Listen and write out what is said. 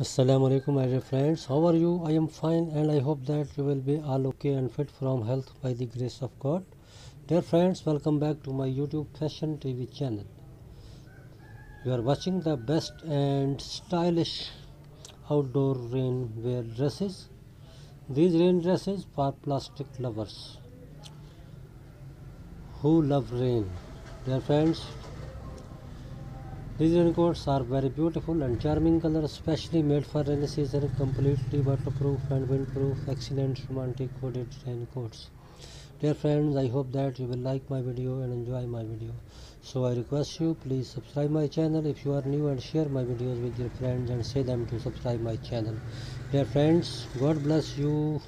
Assalamu alaikum my dear friends. How are you? I am fine and I hope that you will be all okay and fit from health by the grace of God. Dear friends welcome back to my YouTube fashion TV channel. You are watching the best and stylish outdoor rain wear dresses. These rain dresses for plastic lovers who love rain. Dear friends these raincoats are very beautiful and charming color especially made for rainy season completely waterproof and windproof excellent romantic coated raincoats. Dear friends I hope that you will like my video and enjoy my video. So I request you please subscribe my channel if you are new and share my videos with your friends and say them to subscribe my channel. Dear friends God bless you